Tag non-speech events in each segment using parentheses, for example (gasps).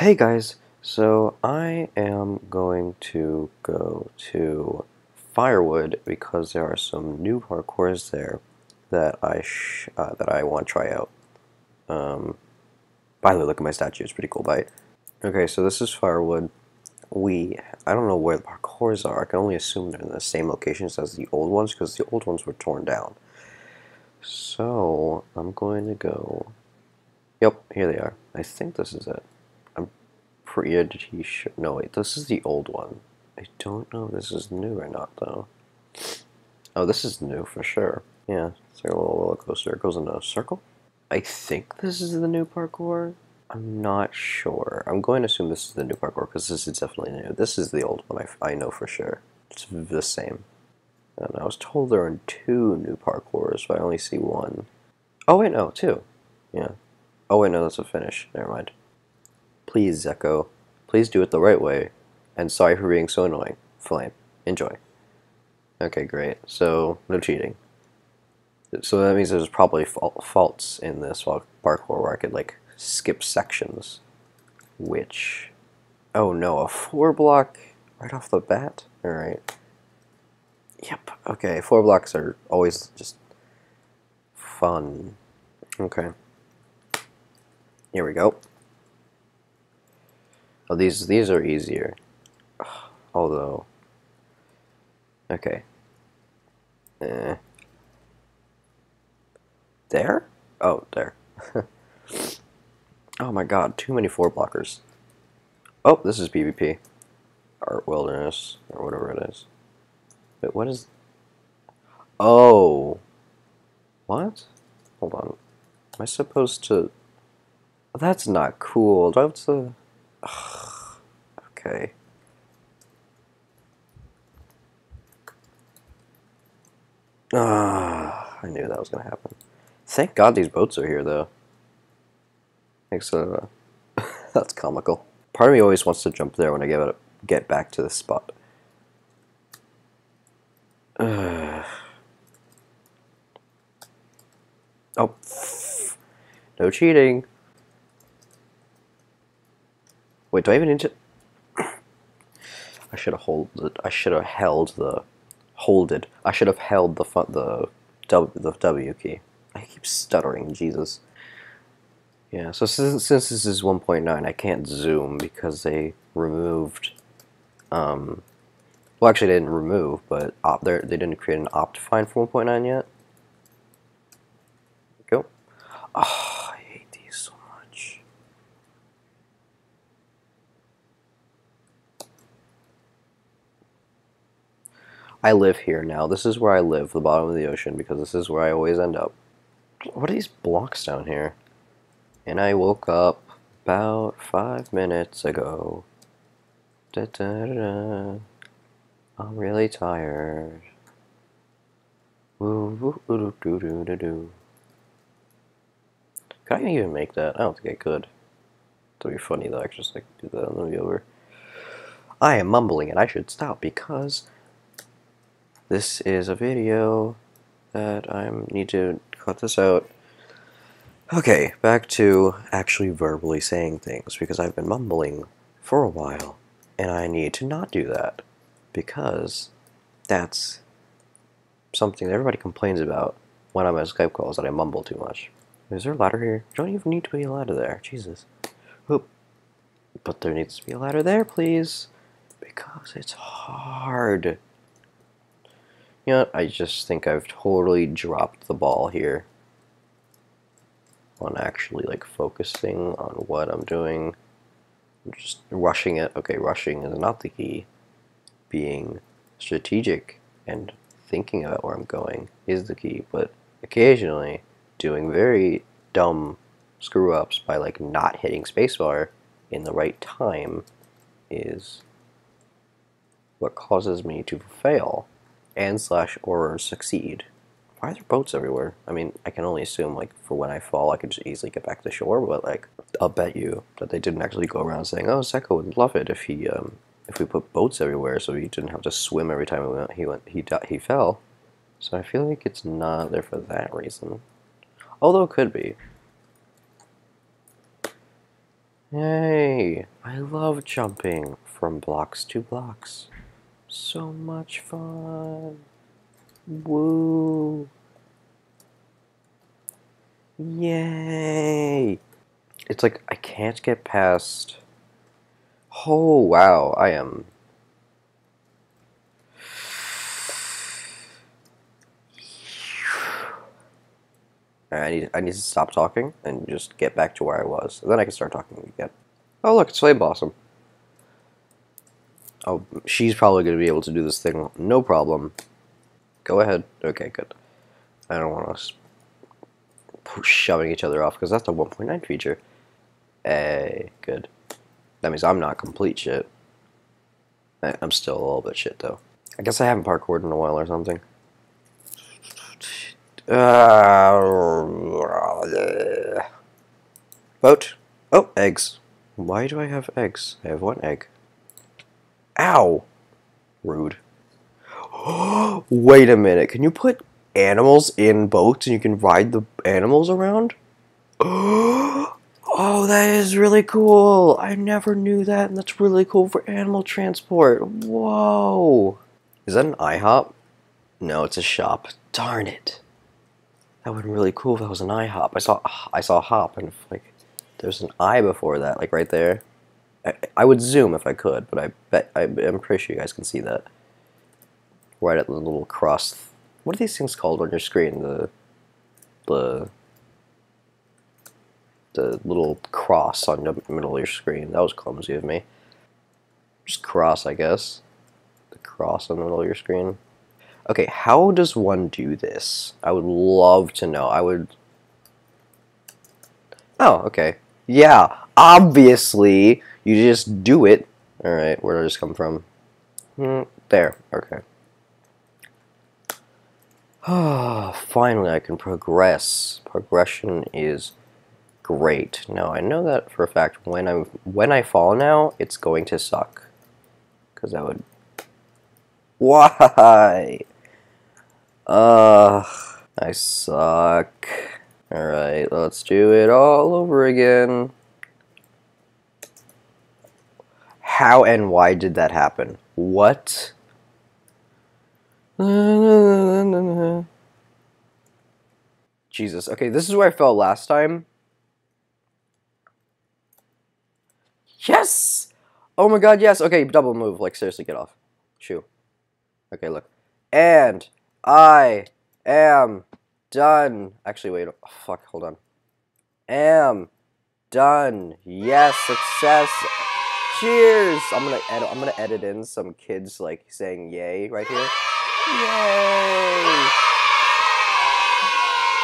Hey guys, so I am going to go to Firewood because there are some new parkours there that I uh, that I want to try out. Um, by the way, look at my statue; it's pretty cool, right? Okay, so this is Firewood. We I don't know where the parkours are. I can only assume they're in the same locations as the old ones because the old ones were torn down. So I'm going to go. Yep, here they are. I think this is it pretty sure. No, wait, this is the old one. I don't know if this is new or not, though. Oh, this is new for sure. Yeah, it's like a little roller coaster. It goes in a circle. I think this is the new parkour. I'm not sure. I'm going to assume this is the new parkour because this is definitely new. This is the old one, I, I know for sure. It's the same. And I was told there are two new parkours, but I only see one. Oh, wait, no, two. Yeah. Oh, wait, no, that's a finish. Never mind. Please, Zeko. Please do it the right way. And sorry for being so annoying. Flame. Enjoy. Okay, great. So, no cheating. So that means there's probably faults in this parkour where I could, like, skip sections. Which... Oh no, a four block right off the bat? Alright. Yep, okay, four blocks are always just fun. Okay. Here we go. Oh, these these are easier. (sighs) Although, okay. Eh. There? Oh, there. (laughs) oh my god, too many four blockers. Oh, this is PvP. Art Wilderness, or whatever it is. But what is... Oh. What? Hold on. Am I supposed to... That's not cool. Do I have to... (sighs) okay. Ah, I knew that was going to happen. Thank God these boats are here, though. Thanks, uh, (laughs) that's comical. Part of me always wants to jump there when I get, get back to the spot. Uh. (sighs) Oh, no cheating. Wait, do I even need to? I should have hold. The, I should have held the, holded. I should have held the the W the W key. I keep stuttering. Jesus. Yeah. So since since this is 1.9, I can't zoom because they removed. Um, well, actually, they didn't remove, but op, they didn't create an Optifine for 1.9 yet. Go. Oh. I live here now. This is where I live, the bottom of the ocean, because this is where I always end up. What are these blocks down here? And I woke up about five minutes ago. Da, da, da, I'm really tired. Doo. Could I even make that? I don't think I could. It'd be funny though, I could just like do that and then over. I am mumbling and I should stop because this is a video that I need to cut this out. Okay, back to actually verbally saying things because I've been mumbling for a while and I need to not do that because that's something that everybody complains about when I'm on Skype calls that I mumble too much. Is there a ladder here? You don't even need to be a ladder there. Jesus. Oop. But there needs to be a ladder there, please. Because it's hard. You know, I just think I've totally dropped the ball here on actually like focusing on what I'm doing. I'm just rushing it. Okay, rushing is not the key. Being strategic and thinking about where I'm going is the key, but occasionally doing very dumb screw ups by like not hitting spacebar in the right time is what causes me to fail and slash or succeed. Why are there boats everywhere? I mean, I can only assume, like, for when I fall, I could just easily get back to shore, but, like, I'll bet you that they didn't actually go around saying, oh, Zeko would love it if he, um, if we put boats everywhere so he didn't have to swim every time he went, he, went, he, he fell. So I feel like it's not there for that reason. Although it could be. Yay! I love jumping from blocks to blocks. So much fun. Woo! Yay! It's like I can't get past. Oh wow, I am. I need I need to stop talking and just get back to where I was. then I can start talking again. Oh look, it's Flame Blossom. Oh, she's probably going to be able to do this thing, no problem. Go ahead. Okay, good. I don't want us shoving each other off because that's a 1.9 feature. Hey, good. That means I'm not complete shit. I'm still a little bit shit though. I guess I haven't parkoured in a while or something. Uh, boat. Oh, eggs. Why do I have eggs? I have one egg. Ow! Rude. (gasps) Wait a minute. Can you put animals in boats and you can ride the animals around? (gasps) Oh, that is really cool. I never knew that, and that's really cool for animal transport. Whoa. Is that an IHOP? No, it's a shop. Darn it. That would be really cool if that was an IHOP. I saw I saw hop and like there's an I before that, like right there. I, would zoom if I could, but I bet I, I'm pretty sure you guys can see that. Right at the little cross. What are these things called on your screen? The the the little cross on the middle of your screen. That was clumsy of me. Just cross, I guess. The cross on the middle of your screen. Okay, how does one do this? I would love to know. I would... Oh, okay. Yeah, obviously, you just do it. Alright, where did this come from? Mm, there, okay. Ah, finally I can progress. Progression is great. Now, I know that for a fact when I when I fall now, it's going to suck. Because I would... Why? Ugh, I suck. Alright, let's do it all over again. How and why did that happen? What? Jesus. Okay, this is where I fell last time. Yes! Oh my god, yes! Okay, double move. Like, seriously, get off. Shoo. Okay, look. And I am done. Actually, wait. Oh, fuck, hold on. Am done. Yes, success. Cheers. I'm gonna edit. I'm gonna edit in some kids like saying "yay" right here. Yay!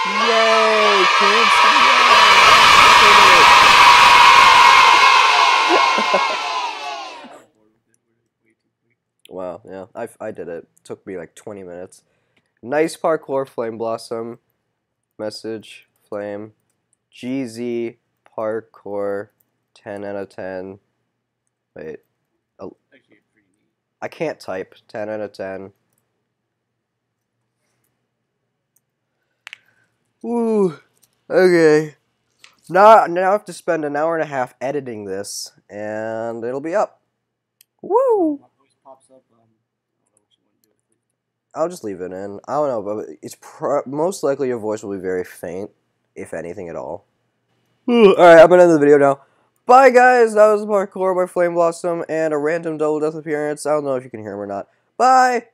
Yay, kids! (laughs) Yay! wow, yeah, I I did it. it. Took me like 20 minutes. Nice parkour, Flame Blossom. Message, Flame. GZ parkour, 10 out of 10. Wait. Oh. I can't type. 10 out of 10. Woo. Okay. Now, now I have to spend an hour and a half editing this, and it'll be up. Woo! I'll just leave it in. I don't know, but it's most likely your voice will be very faint, if anything at all. (sighs) Alright, I'm gonna end the video now. Bye, guys! That was Parkour by Flame Blossom and a random double death appearance. I don't know if you can hear him or not. Bye!